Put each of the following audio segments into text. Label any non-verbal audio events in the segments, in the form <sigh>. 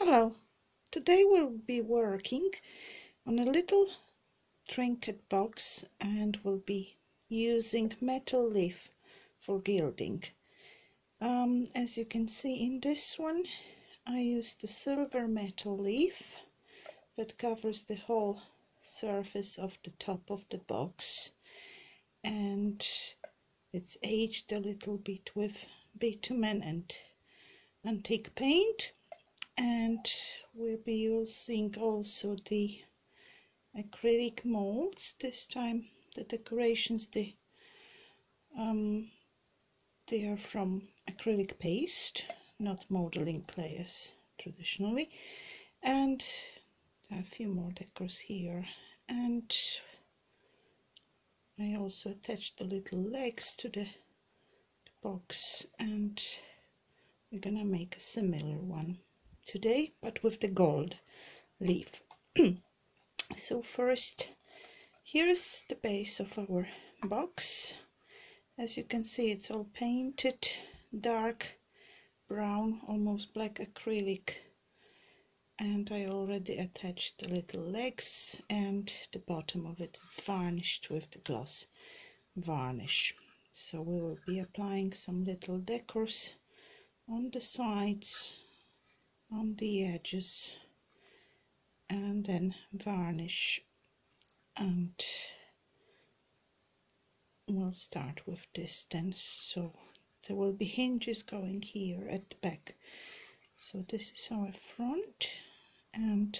Hello, today we'll be working on a little trinket box and we'll be using metal leaf for gilding. Um, as you can see in this one I used a silver metal leaf that covers the whole surface of the top of the box. And it's aged a little bit with bitumen and antique paint and we'll be using also the acrylic molds this time. The decorations the um, they are from acrylic paste not modeling clay as traditionally. And a few more decors here. And I also attached the little legs to the, the box and we're gonna make a similar one today but with the gold leaf. <clears throat> So first here's the base of our box. As you can see it's all painted dark brown almost black acrylic. And I already attached the little legs and the bottom of it. Is varnished with the gloss varnish. So we will be applying some little decors on the sides on the edges and then varnish. And we'll start with this then. So there will be hinges going here at the back. So this is our front. And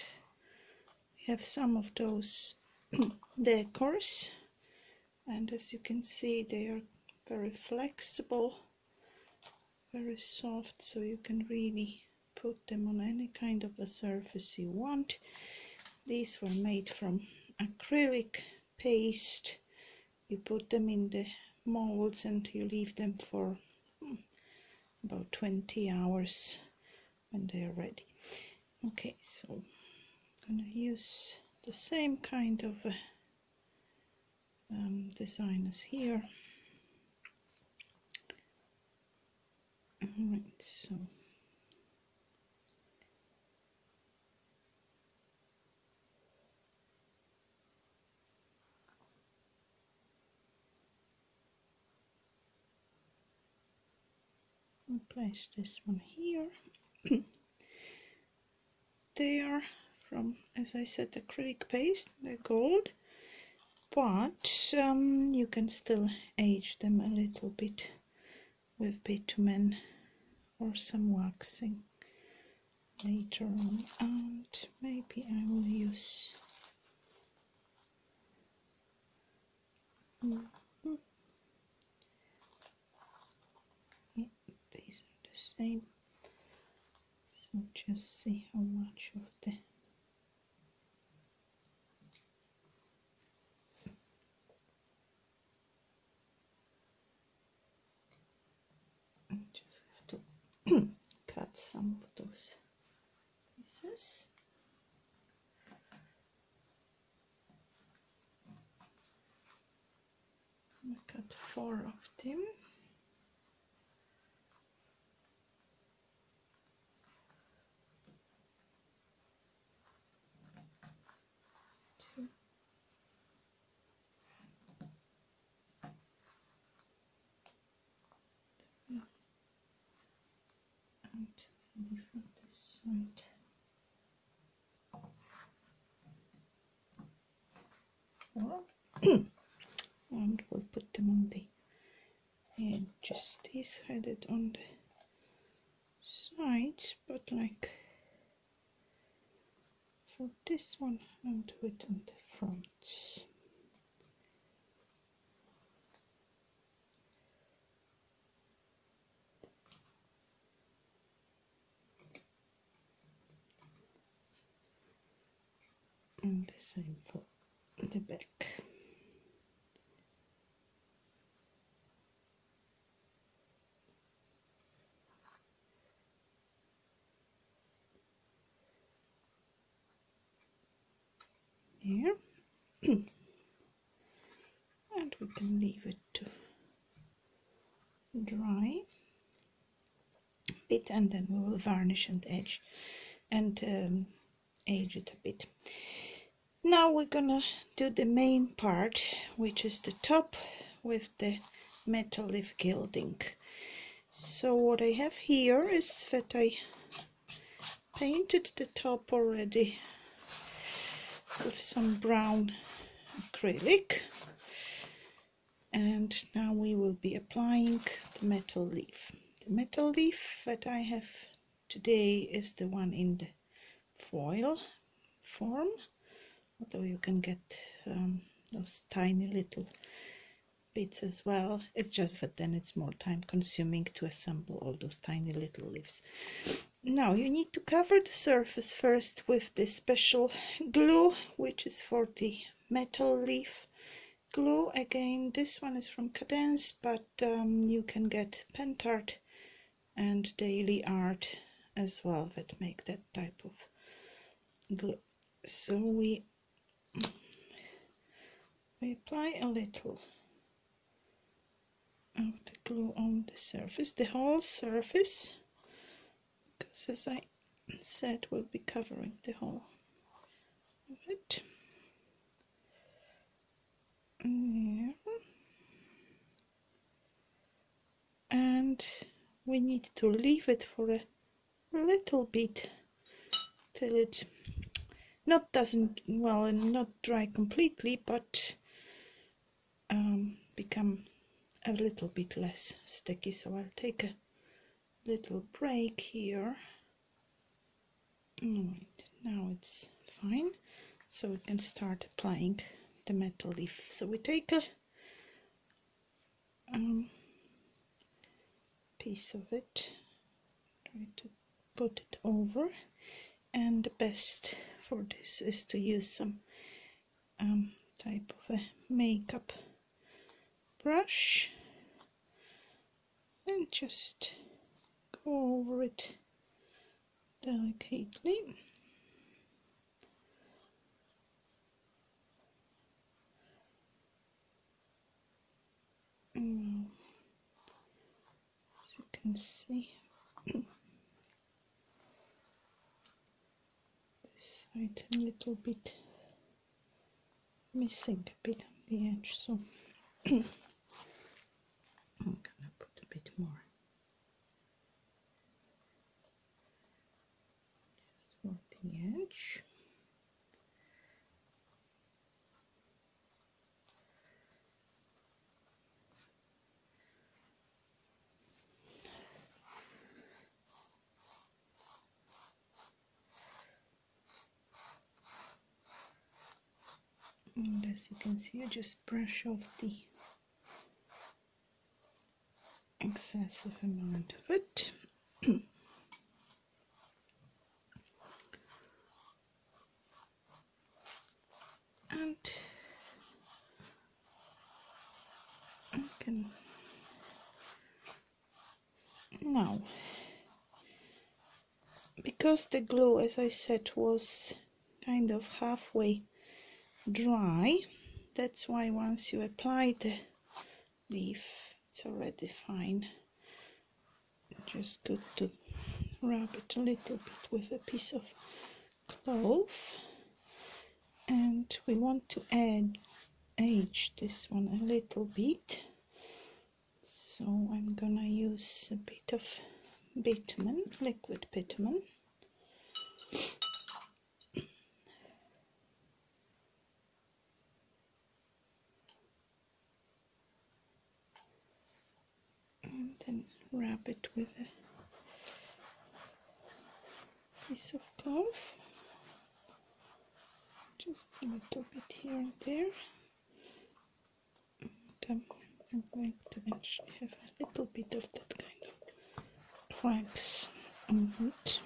we have some of those <clears throat> decors. And as you can see they are very flexible very soft so you can really put them on any kind of a surface you want. These were made from acrylic paste. You put them in the molds and you leave them for hmm, about 20 hours when they are ready. Okay, so I'm gonna use the same kind of uh, um, design as here. Alright, so I'll place this one here. <clears throat> They are from as I said the acrylic paste. They're gold. But um, you can still age them a little bit with bitumen or some waxing later on. And maybe I will use mm -hmm. Same so just see how much of the just have to <clears throat> cut some of those pieces. I cut four of them from this <clears throat> side. and we'll put them on the just These headed on the sides, but like for this one, I'll do it on the fronts. And the same for the back. Here. <clears throat> and we can leave it to dry a bit and then we will varnish and edge and um, age it a bit. Now we're gonna do the main part, which is the top with the metal leaf gilding. So what I have here is that I painted the top already with some brown acrylic and now we will be applying the metal leaf. The metal leaf that I have today is the one in the foil form although you can get um, those tiny little bits as well. It's just that then it's more time consuming to assemble all those tiny little leaves. Now you need to cover the surface first with this special glue which is for the metal leaf glue. Again this one is from Cadence but um, you can get Pentart and Daily Art as well that make that type of glue. So we we apply a little of the glue on the surface, the whole surface, because as I said, we'll be covering the whole of it. And we need to leave it for a little bit till it not doesn't well not dry completely but um, become a little bit less sticky so I'll take a little break here. Now it's fine. So we can start applying the metal leaf. So we take a um, piece of it try to put it over. And the best for this is to use some um, type of a makeup brush and just go over it delicately. Mm. As you can see, this side a little bit missing a bit on the edge, so <clears throat> I'm gonna put a bit more. Just for the edge. And as you can see, I just brush off the excessive amount of it. <clears throat> and I can now because the glue as I said was kind of halfway dry that's why once you apply the leaf it's already fine. Just good to rub it a little bit with a piece of cloth. And we want to add age this one a little bit. So I'm gonna use a bit of bitumen liquid bitumen then wrap it with a piece of cloth. Just a little bit here and there. And um, I'm going to have a little bit of that kind of cracks on it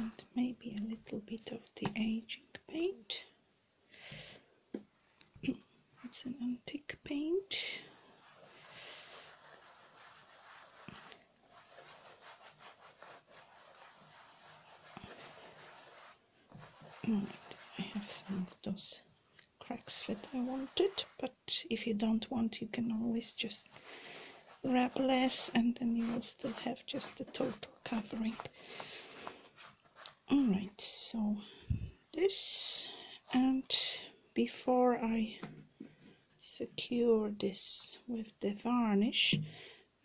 and maybe a little bit of the aging paint. <clears throat> it's an antique paint. I have some of those cracks that I wanted but if you don't want you can always just wrap less and then you will still have just the total covering alright so this and before I secure this with the varnish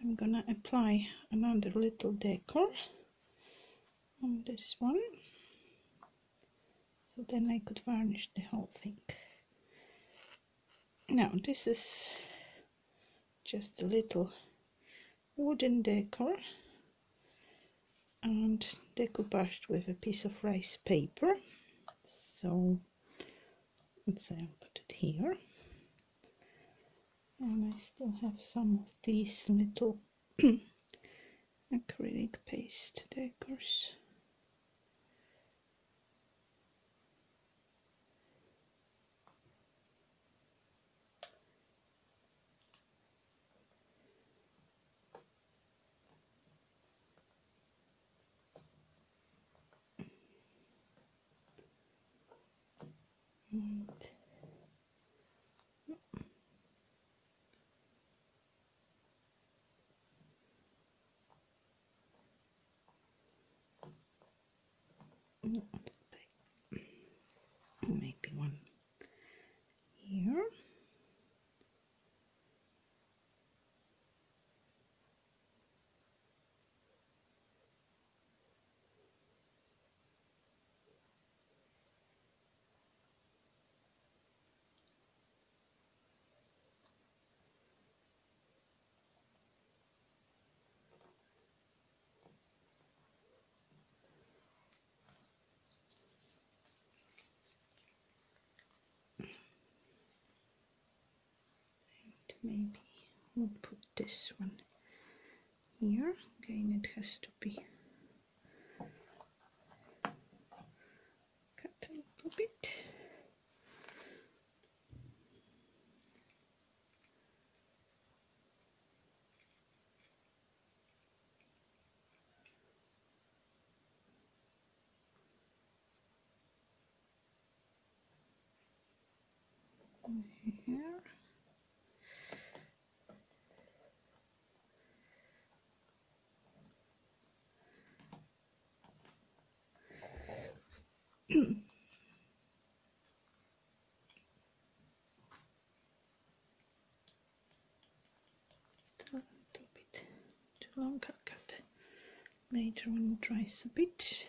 I'm gonna apply another little decor on this one so then I could varnish the whole thing. Now this is just a little wooden decor and decoupaged with a piece of rice paper. So let's say I'll put it here. And I still have some of these little <clears throat> acrylic paste decors and maybe one here maybe we'll put this one here. Again it has to be cut a little bit. Here Still a little bit too long. I'll cut later when it dries a bit.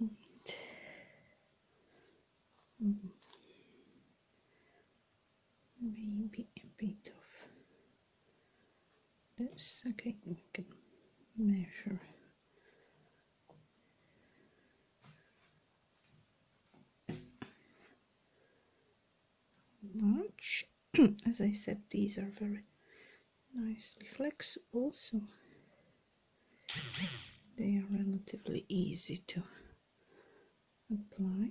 And, mm, maybe a bit of this. Okay, we can measure. much as I said these are very nicely flexible so they are relatively easy to apply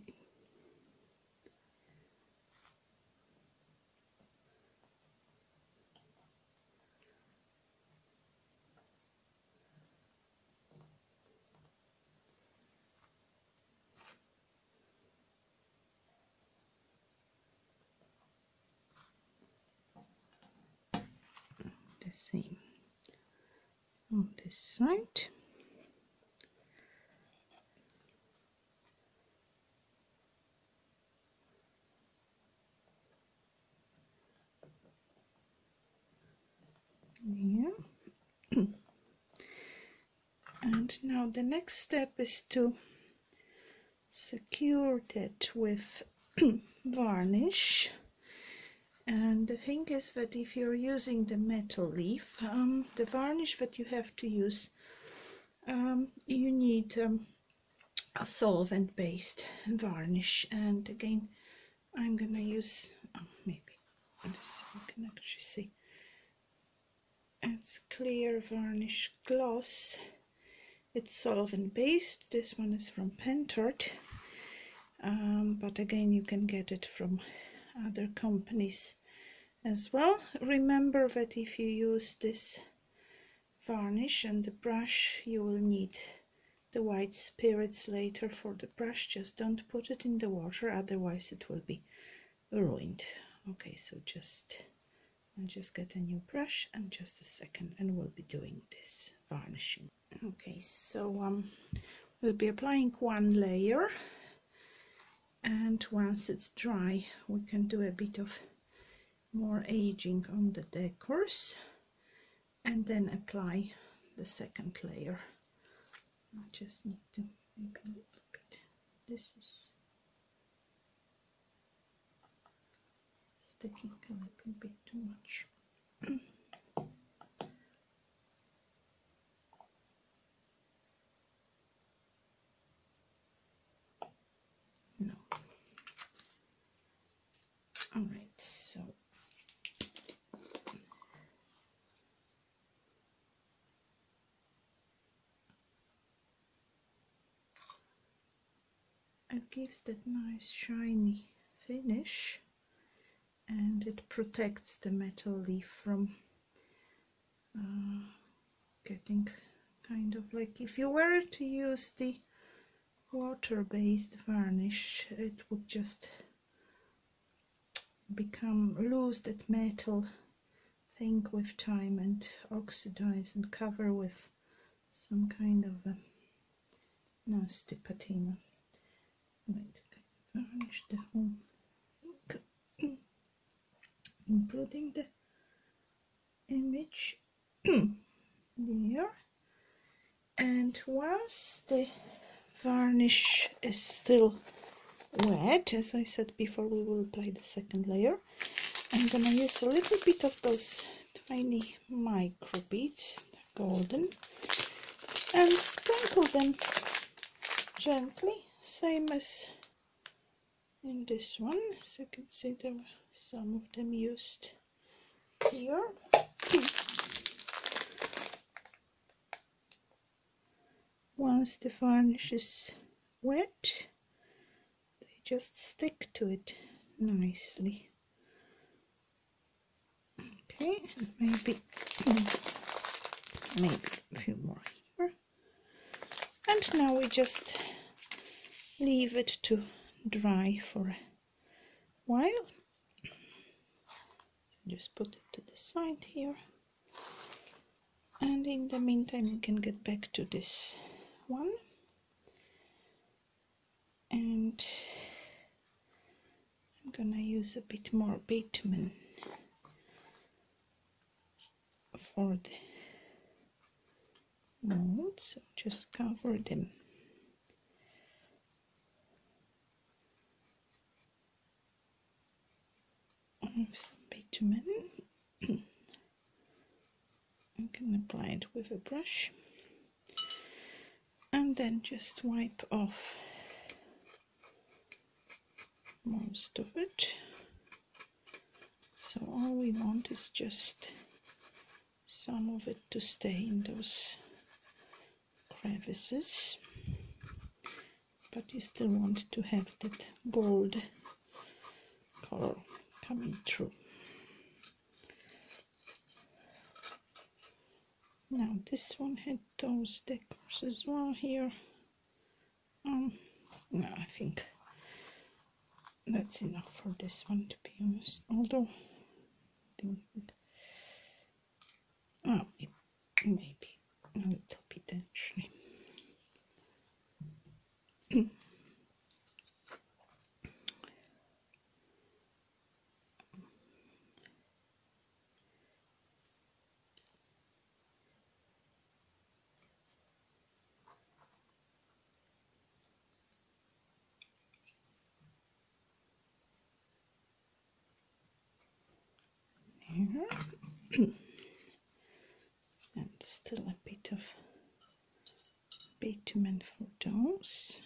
the same on this side. Yeah. <clears throat> And now the next step is to secure that with <clears throat> varnish and the thing is that if you're using the metal leaf um, the varnish that you have to use um, you need um, a solvent based varnish. And again I'm gonna use oh, maybe this you can actually see. It's clear varnish gloss. It's solvent based this one is from Pentart um, but again you can get it from other companies as well. Remember that if you use this varnish and the brush you will need the white spirits later for the brush. Just don't put it in the water otherwise it will be ruined. Okay so just just get a new brush and just a second and we'll be doing this varnishing. Okay so um we'll be applying one layer and once it's dry we can do a bit of more aging on the decors and then apply the second layer. I just need to maybe a little bit. This is sticking a little bit too much <clears throat> no all right so it gives that nice shiny finish and it protects the metal leaf from uh, getting kind of like if you were to use the water-based varnish it would just become lose that metal thing with time and oxidize and cover with some kind of a nasty patina. Right, varnish the whole <clears throat> including the image <clears throat> there. And once the varnish is still wet as I said before we will apply the second layer. I'm gonna use a little bit of those tiny micro beads golden and sprinkle them gently same as in this one. So you can see were some of them used here. <clears throat> Once the varnish is wet they just stick to it nicely. Okay maybe maybe a few more here. And now we just leave it to dry for a while. So just put it to the side here. And in the meantime, we can get back to this one. And I'm gonna use a bit more bitumen for the molds. So just cover them some bitumen. I can apply it with a brush and then just wipe off most of it. So all we want is just some of it to stay in those crevices but you still want to have that gold color coming through. Now this one had those decors as well here. Um, no, I think that's enough for this one to be honest. Although, think, oh, maybe a little bit actually. <coughs> and still a bit of bitumen for those.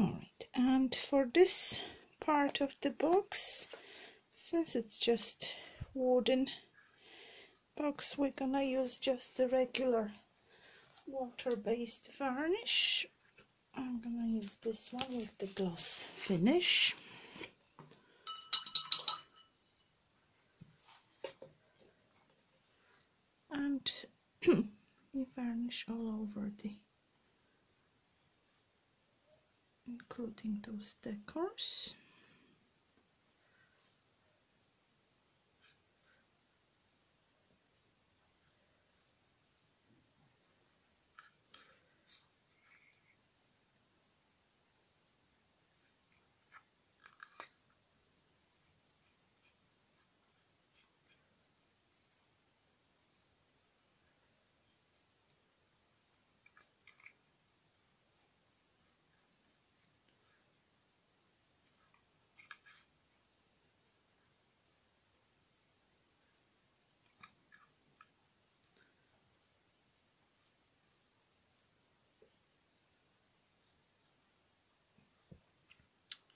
Alright, and for this part of the box, since it's just wooden box, we're gonna use just the regular water-based varnish. I'm gonna use this one with the gloss finish. And <clears throat> you varnish all over the including those decors.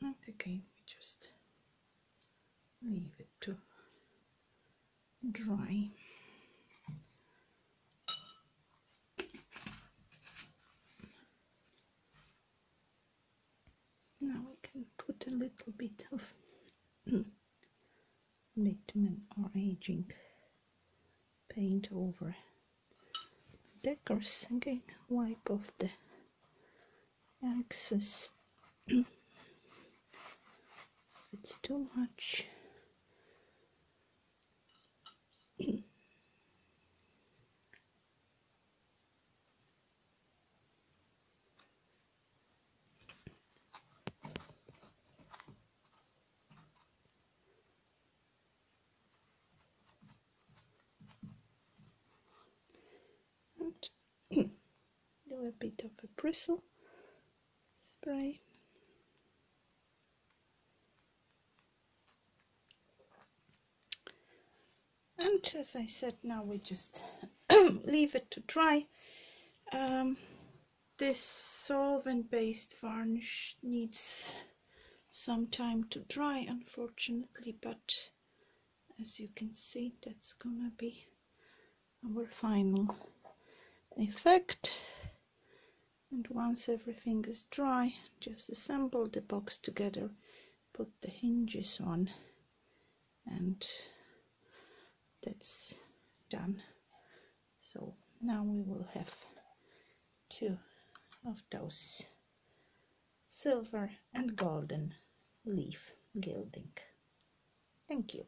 And again we just leave it to dry. Now we can put a little bit of bitumen or aging paint over. Decors again wipe off the excess <clears throat> it's too much. do <coughs> a bit of a bristle spray and as I said now we just <clears throat> leave it to dry. Um, this solvent based varnish needs some time to dry unfortunately but as you can see that's gonna be our final effect. And once everything is dry just assemble the box together put the hinges on and that's done. So now we will have two of those silver and golden leaf gilding. Thank you